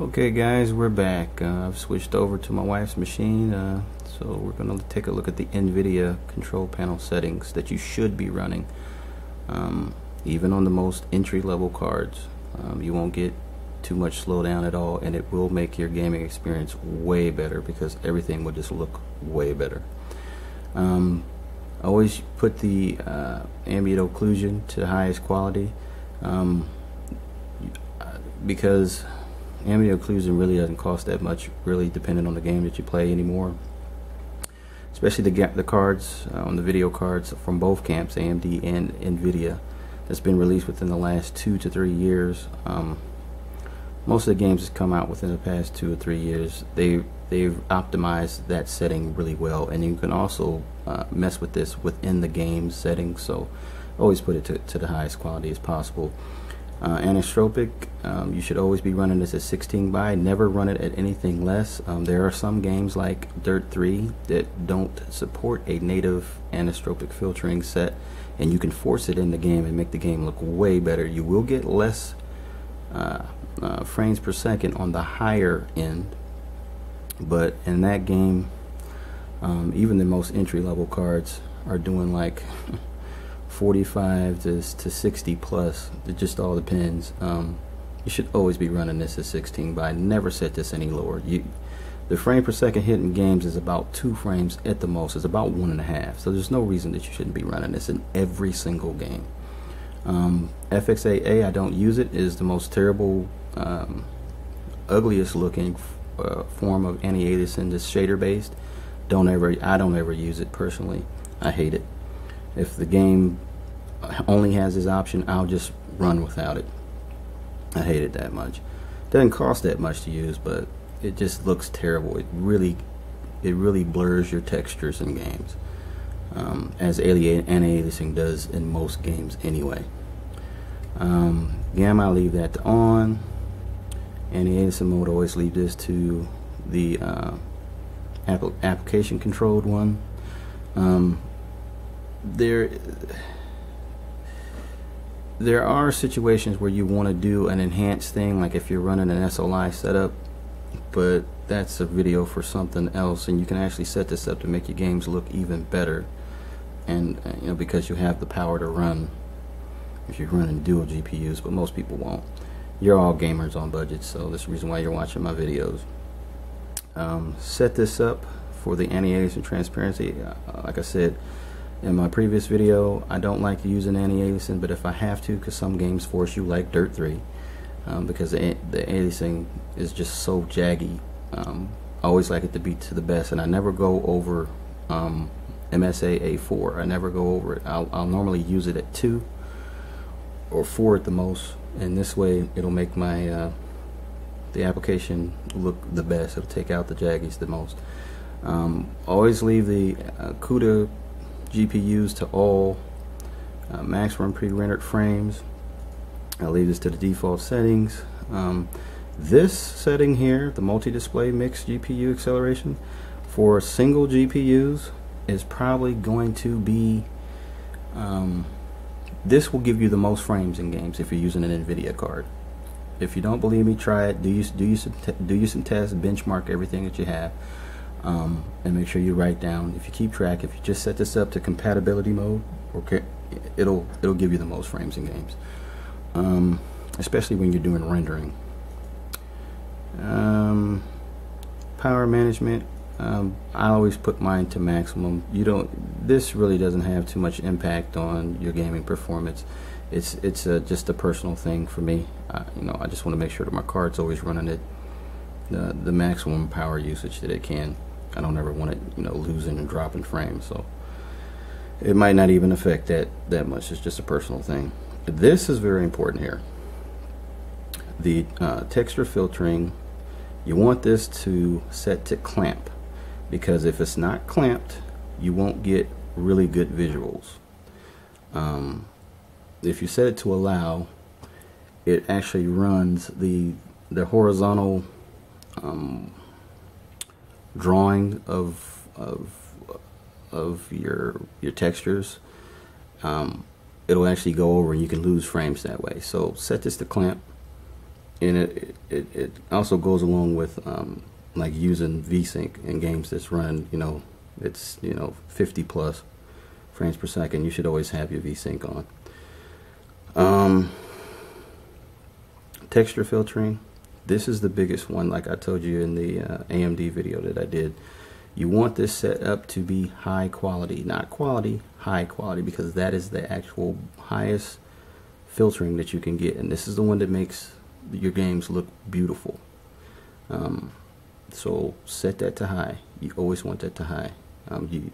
Okay guys, we're back. Uh, I've switched over to my wife's machine, uh, so we're going to take a look at the NVIDIA control panel settings that you should be running. Um, even on the most entry-level cards, um, you won't get too much slowdown at all, and it will make your gaming experience way better because everything will just look way better. Um, always put the uh, ambient occlusion to the highest quality um, because ambient occlusion really doesn't cost that much, really, depending on the game that you play anymore. Especially the the cards uh, on the video cards from both camps, AMD and Nvidia, that's been released within the last two to three years. Um, most of the games that come out within the past two or three years, they they've optimized that setting really well, and you can also uh, mess with this within the game settings. So always put it to, to the highest quality as possible. Uh, anisotropic, um, you should always be running this at 16 by. Never run it at anything less. Um, there are some games like Dirt 3 that don't support a native anisotropic filtering set, and you can force it in the game and make the game look way better. You will get less uh, uh, frames per second on the higher end, but in that game, um, even the most entry level cards are doing like 45 to, to 60 plus. It just all depends. Um, you should always be running this at 16 by. Never set this any lower. You, the frame per second hit in games is about two frames at the most. It's about one and a half. So there's no reason that you shouldn't be running this in every single game. Um, FXAA, I don't use it. Is the most terrible, um, ugliest looking uh, form of anti-aliasing. This shader based. Don't ever. I don't ever use it personally. I hate it. If the game only has this option, I'll just run without it. I hate it that much. Doesn't cost that much to use, but it just looks terrible. It really, it really blurs your textures in games, um, as anti-aliasing does in most games anyway. Um, gamma, I leave that to on. Anti-aliasing mode, always leave this to the uh, app application controlled one. Um, there there are situations where you want to do an enhanced thing like if you're running an SLI setup but that's a video for something else and you can actually set this up to make your games look even better. And uh, you know because you have the power to run if you're running dual GPUs but most people won't. You're all gamers on budget, so that's the reason why you're watching my videos. Um, set this up for the anti-aliasing transparency. Uh, like I said in my previous video, I don't like using anti-aliasing, but if I have to, because some games force you, like Dirt 3, um, because the, the aliasing is just so jaggy. Um, I always like it to be to the best, and I never go over um, MSA A4. I never go over it. I'll, I'll normally use it at 2 or 4 at the most, and this way it'll make my uh, the application look the best. It'll take out the jaggies the most. Um, always leave the uh, CUDA GPUs to all uh, maximum pre-rendered frames. I'll leave this to the default settings. Um, this setting here, the multi-display mixed GPU acceleration, for single GPUs is probably going to be, um, this will give you the most frames in games if you're using an NVIDIA card. If you don't believe me, try it. Do you do you do you some tests, benchmark everything that you have um, and make sure you write down if you keep track if you just set this up to compatibility mode okay it'll it'll give you the most frames in games. Um, especially when you're doing rendering. Um, power management um, I always put mine to maximum. You don't this really doesn't have too much impact on your gaming performance. It's it's a, just a personal thing for me. Uh, you know I just want to make sure that my card's always running at the, the maximum power usage that it can I don't ever want it, you know, losing and dropping frames. So it might not even affect that that much. It's just a personal thing. This is very important here. The uh, texture filtering, you want this to set to clamp because if it's not clamped, you won't get really good visuals. Um, if you set it to allow, it actually runs the the horizontal um, drawing of of of your your textures, um, it'll actually go over and you can lose frames that way. So set this to clamp, and it, it it also goes along with um, like using VSync in games that's run, you know, it's you know 50 plus frames per second. You should always have your VSync on. Um, texture filtering. This is the biggest one, like I told you in the uh, AMD video that I did. You want this set up to be high quality, not quality, high quality, because that is the actual highest filtering that you can get, and this is the one that makes your games look beautiful. Um, so set that to high. You always want that to high. Um, you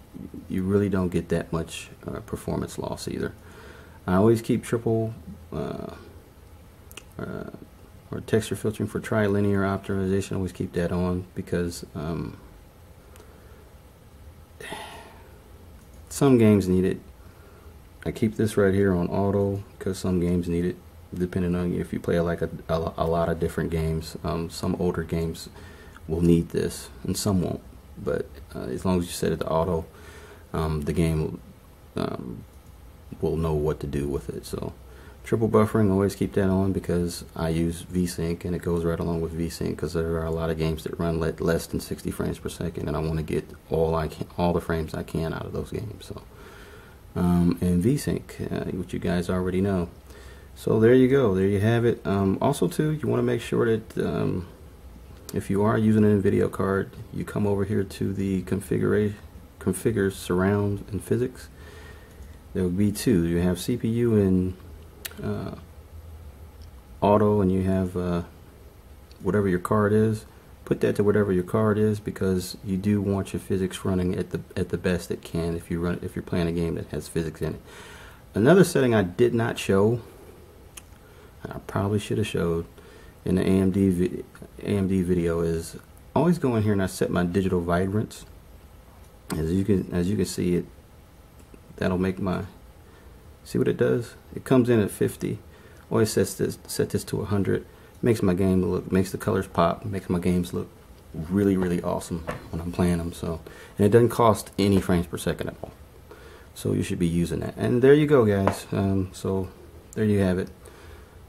you really don't get that much uh, performance loss either. I always keep triple uh, uh, or texture filtering for trilinear optimization. Always keep that on because um, some games need it. I keep this right here on auto because some games need it. Depending on if you play like a, a, a lot of different games, um, some older games will need this and some won't. But uh, as long as you set it to auto, um, the game um, will know what to do with it. So triple buffering, always keep that on because I use VSync and it goes right along with VSync because there are a lot of games that run less than 60 frames per second and I want to get all I can, all the frames I can out of those games. So um, and VSync, uh, which you guys already know. So there you go. There you have it. Um, also, too, you want to make sure that um, if you are using an NVIDIA card, you come over here to the configure, configure surround and PhysX. There will be two. You have CPU and uh, auto, and you have uh, whatever your card is. Put that to whatever your card is because you do want your PhysX running at the at the best it can if you run if you're playing a game that has PhysX in it. Another setting I did not show, I probably should have showed in the AMD AMD video is always go in here and I set my digital vibrance. As you can as you can see it, that'll make my see what it does. It comes in at 50. Always sets this set this to 100. Makes my game look makes the colors pop. Makes my games look really really awesome when I'm playing them. So and it doesn't cost any frames per second at all. So you should be using that. And there you go, guys. Um, so there you have it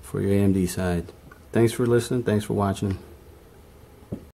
for your AMD side. Thanks for listening. Thanks for watching.